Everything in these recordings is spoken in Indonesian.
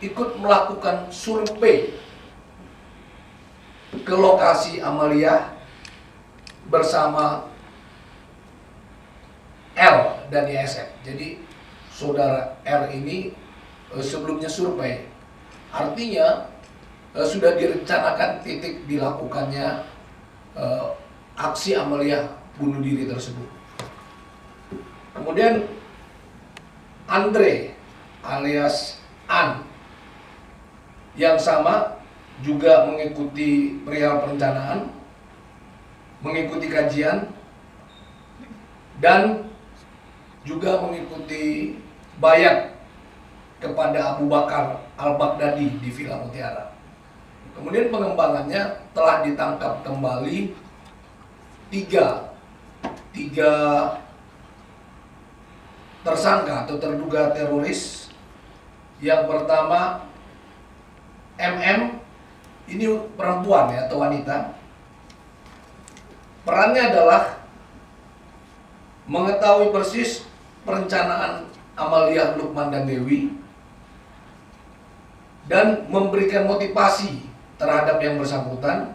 ikut melakukan survei ke lokasi Amalia bersama L dan YSF. Jadi saudara R ini eh, sebelumnya survei. Artinya eh, sudah direncanakan titik dilakukannya eh, aksi Amalia bunuh diri tersebut. Kemudian Andre alias An yang sama juga mengikuti perihal perencanaan, mengikuti kajian, dan juga mengikuti bayat kepada Abu Bakar Al-Baghdadi di Villa Mutiara. Kemudian pengembangannya telah ditangkap kembali tiga, tiga tersangka atau terduga teroris. Yang pertama MM ini perempuan ya atau wanita. Perannya adalah mengetahui persis perencanaan Amalia Lukman dan Dewi dan memberikan motivasi terhadap yang bersangkutan.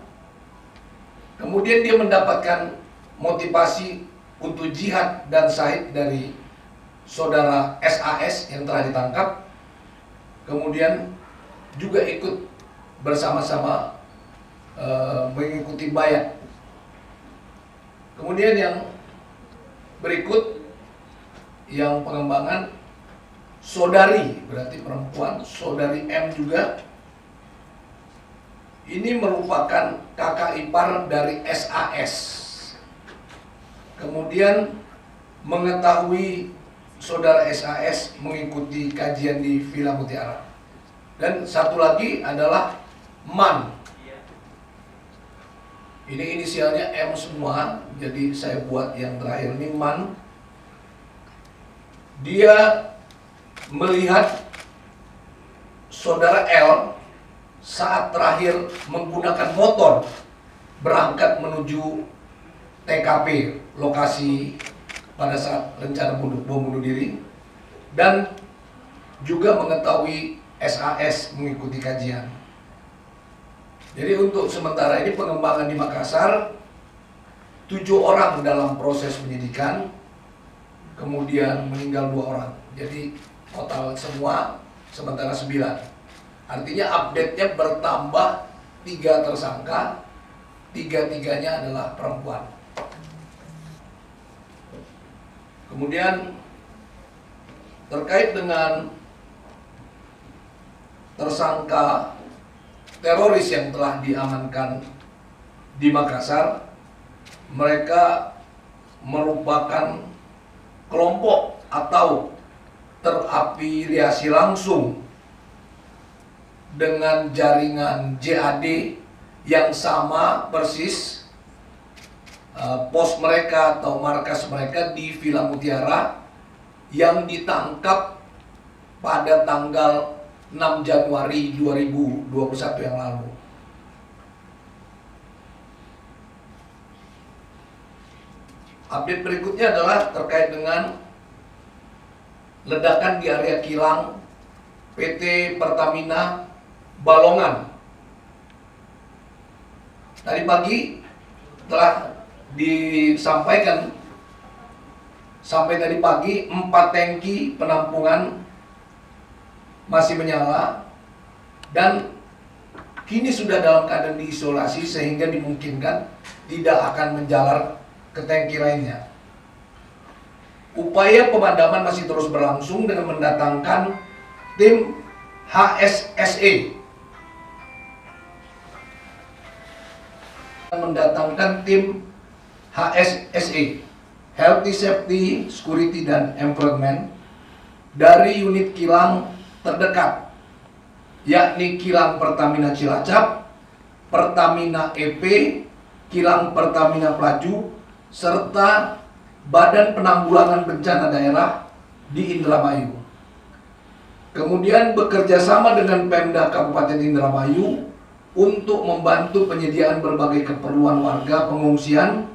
Kemudian dia mendapatkan motivasi untuk jihad dan syahid dari saudara SAS yang telah ditangkap. Kemudian juga ikut bersama-sama uh, mengikuti bayat. Kemudian yang berikut yang pengembangan saudari berarti perempuan, saudari M juga ini merupakan kakak ipar dari SAS. Kemudian mengetahui saudara SAS mengikuti kajian di Villa Mutiara. Dan satu lagi adalah MAN. Ini inisialnya M semua, jadi saya buat yang terakhir ini MAN. Dia melihat saudara L saat terakhir menggunakan motor berangkat menuju TKP lokasi pada saat rencana bom bunuh diri dan juga mengetahui SAS mengikuti kajian. Jadi untuk sementara ini pengembangan di Makassar tujuh orang dalam proses penyidikan, kemudian meninggal dua orang. Jadi total semua sementara sembilan. Artinya update-nya bertambah tiga tersangka, tiga-tiganya adalah perempuan. Kemudian terkait dengan tersangka teroris yang telah diamankan di Makassar, mereka merupakan kelompok atau terafiliasi langsung dengan jaringan JAD yang sama persis uh, pos mereka atau markas mereka di Villa Mutiara yang ditangkap pada tanggal 6 Januari 2021 yang lalu. Update berikutnya adalah terkait dengan ledakan di area kilang PT Pertamina Balongan. Tadi pagi telah disampaikan sampai tadi pagi empat tangki penampungan masih menyala dan kini sudah dalam keadaan diisolasi sehingga dimungkinkan tidak akan menjalar ke tangki lainnya. Upaya pemadaman masih terus berlangsung dengan mendatangkan tim HSSE mendatangkan tim HSSE Healthy Safety, Security dan Environment dari unit kilang terdekat yakni kilang Pertamina Cilacap, Pertamina EP, kilang Pertamina Pelaju, serta Badan Penanggulangan Bencana Daerah di Indramayu. Kemudian bekerja sama dengan Pemda Kabupaten Indramayu untuk membantu penyediaan berbagai keperluan warga pengungsian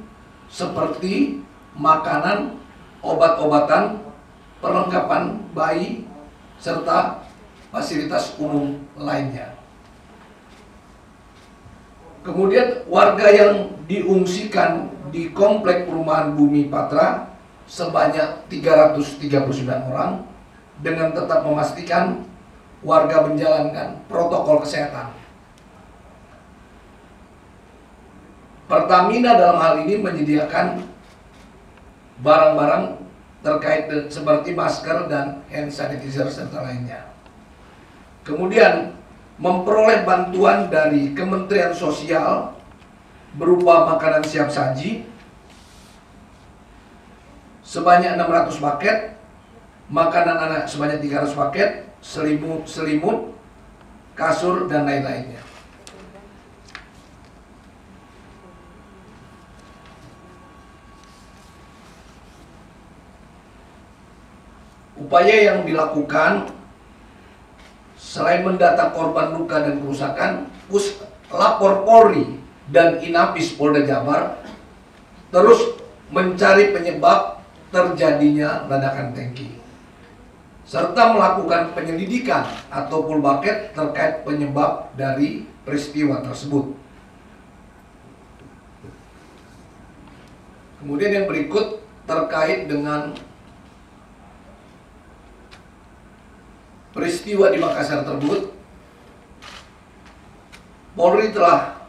seperti makanan, obat-obatan, perlengkapan bayi, serta fasilitas umum lainnya. Kemudian warga yang diungsikan di komplek perumahan Bumi Patra sebanyak 339 orang dengan tetap memastikan warga menjalankan protokol kesehatan. Pertamina dalam hal ini menyediakan barang-barang terkait seperti masker dan hand sanitizer serta lainnya. Kemudian memperoleh bantuan dari Kementerian Sosial berupa makanan siap saji sebanyak 600 paket, makanan anak sebanyak 300 paket, selimut, selimut, kasur dan lain-lainnya. Upaya yang dilakukan selain mendata korban luka dan kerusakan, pus lapor Polri dan Inapis Polda Jabar terus mencari penyebab terjadinya ledakan tangki serta melakukan penyelidikan atau full bucket terkait penyebab dari peristiwa tersebut. Kemudian yang berikut terkait dengan peristiwa di Makassar tersebut, Polri telah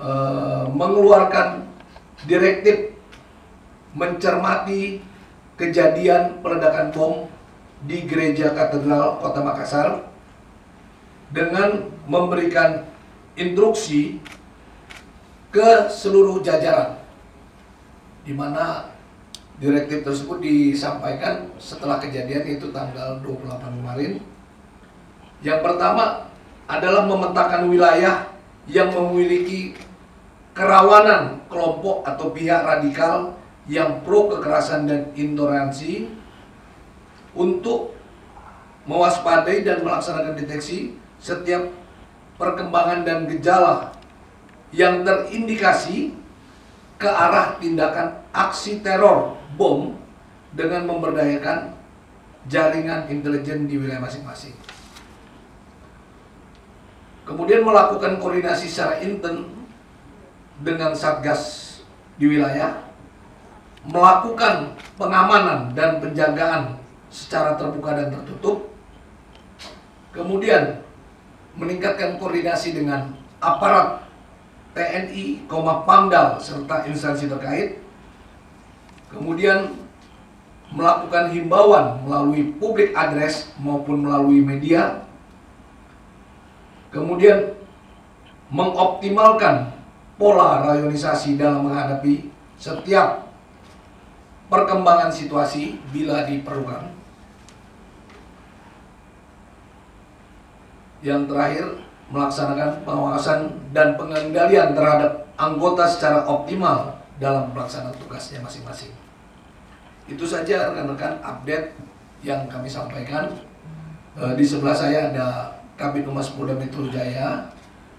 e, mengeluarkan direktif mencermati kejadian peledakan bom di Gereja Katedral Kota Makassar dengan memberikan instruksi ke seluruh jajaran di mana direktif tersebut disampaikan setelah kejadian itu tanggal 28 kemarin yang pertama adalah memetakan wilayah yang memiliki kerawanan kelompok atau pihak radikal yang pro kekerasan dan intoleransi untuk mewaspadai dan melaksanakan deteksi setiap perkembangan dan gejala yang terindikasi ke arah tindakan aksi teror bom dengan memberdayakan jaringan intelijen di wilayah masing-masing kemudian melakukan koordinasi secara intens dengan satgas di wilayah, melakukan pengamanan dan penjagaan secara terbuka dan tertutup, kemudian meningkatkan koordinasi dengan aparat TNI, Pamdal serta instansi terkait, kemudian melakukan himbauan melalui publik address maupun melalui media Kemudian mengoptimalkan pola rayonisasi dalam menghadapi setiap perkembangan situasi bila diperlukan. Yang terakhir, melaksanakan pengawasan dan pengendalian terhadap anggota secara optimal dalam pelaksanaan tugasnya masing-masing. Itu saja rekan-rekan update yang kami sampaikan. Eh, di sebelah saya ada Kabin Humas Polda Metro Jaya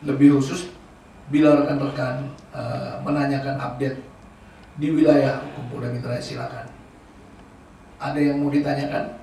lebih khusus bila rekan-rekan uh, menanyakan update di wilayah hukum Polda Metro Jaya silakan. Ada yang mau ditanyakan?